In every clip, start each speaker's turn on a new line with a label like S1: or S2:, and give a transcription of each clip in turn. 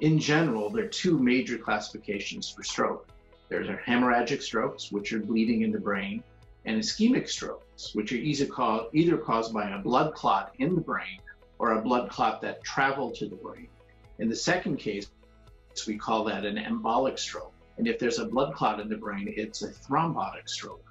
S1: In general, there are two major classifications for stroke. There's hemorrhagic strokes, which are bleeding in the brain, and ischemic strokes, which are either caused, either caused by a blood clot in the brain or a blood clot that traveled to the brain. In the second case, we call that an embolic stroke. And if there's a blood clot in the brain, it's a thrombotic stroke.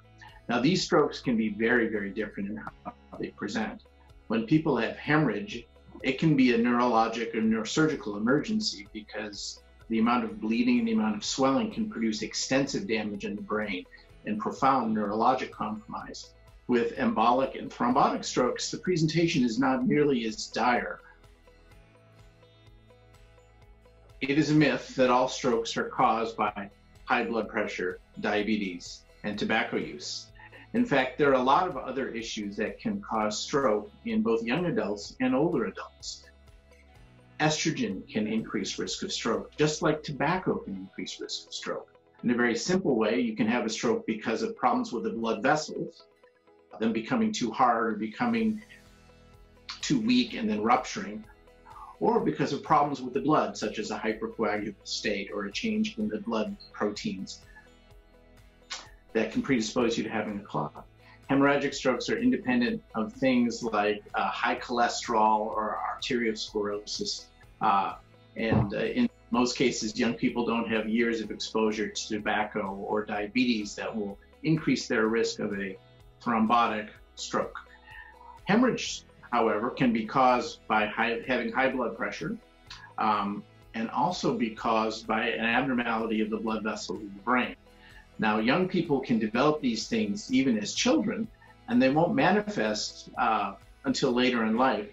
S1: Now, these strokes can be very, very different in how they present. When people have hemorrhage, it can be a neurologic or neurosurgical emergency because the amount of bleeding and the amount of swelling can produce extensive damage in the brain and profound neurologic compromise. With embolic and thrombotic strokes, the presentation is not nearly as dire. It is a myth that all strokes are caused by high blood pressure, diabetes, and tobacco use. In fact, there are a lot of other issues that can cause stroke in both young adults and older adults. Estrogen can increase risk of stroke, just like tobacco can increase risk of stroke. In a very simple way, you can have a stroke because of problems with the blood vessels, them becoming too hard or becoming too weak and then rupturing, or because of problems with the blood, such as a hypercoagulable state or a change in the blood proteins that can predispose you to having a clot. Hemorrhagic strokes are independent of things like uh, high cholesterol or arteriosclerosis. Uh, and uh, in most cases, young people don't have years of exposure to tobacco or diabetes that will increase their risk of a thrombotic stroke. Hemorrhage, however, can be caused by high, having high blood pressure um, and also be caused by an abnormality of the blood vessels in the brain. Now, young people can develop these things even as children, and they won't manifest uh, until later in life.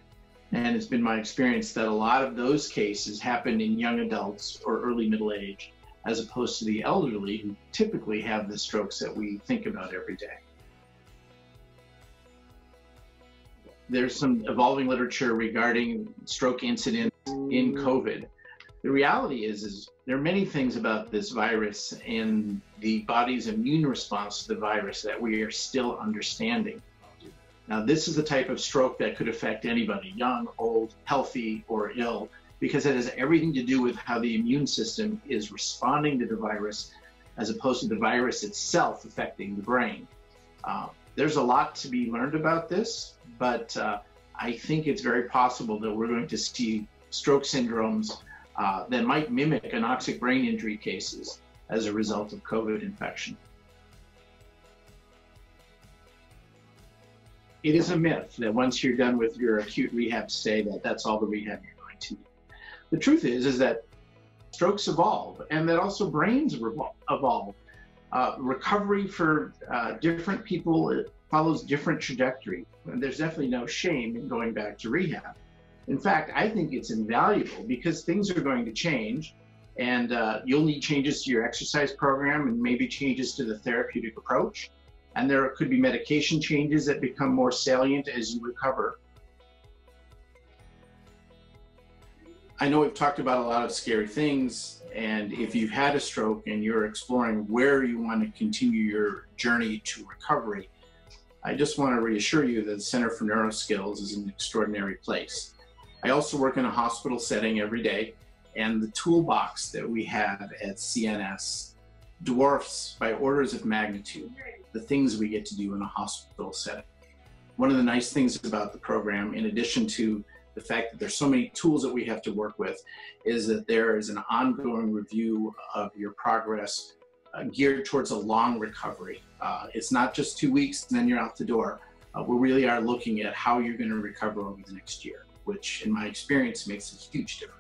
S1: And it's been my experience that a lot of those cases happen in young adults or early middle age, as opposed to the elderly who typically have the strokes that we think about every day. There's some evolving literature regarding stroke incidents in COVID. The reality is, is there are many things about this virus and the body's immune response to the virus that we are still understanding. Now, this is the type of stroke that could affect anybody, young, old, healthy, or ill, because it has everything to do with how the immune system is responding to the virus as opposed to the virus itself affecting the brain. Uh, there's a lot to be learned about this, but uh, I think it's very possible that we're going to see stroke syndromes uh, that might mimic anoxic brain injury cases as a result of COVID infection. It is a myth that once you're done with your acute rehab stay, that that's all the rehab you're going to need. The truth is, is that strokes evolve and that also brains evolve. Uh, recovery for uh, different people follows different trajectory. And there's definitely no shame in going back to rehab. In fact, I think it's invaluable because things are going to change and uh, you'll need changes to your exercise program and maybe changes to the therapeutic approach. And there could be medication changes that become more salient as you recover. I know we've talked about a lot of scary things, and if you've had a stroke and you're exploring where you want to continue your journey to recovery, I just want to reassure you that the Center for Neuroskills is an extraordinary place. I also work in a hospital setting every day, and the toolbox that we have at CNS dwarfs by orders of magnitude the things we get to do in a hospital setting. One of the nice things about the program, in addition to the fact that there's so many tools that we have to work with, is that there is an ongoing review of your progress uh, geared towards a long recovery. Uh, it's not just two weeks and then you're out the door. Uh, we really are looking at how you're going to recover over the next year which in my experience makes a huge difference.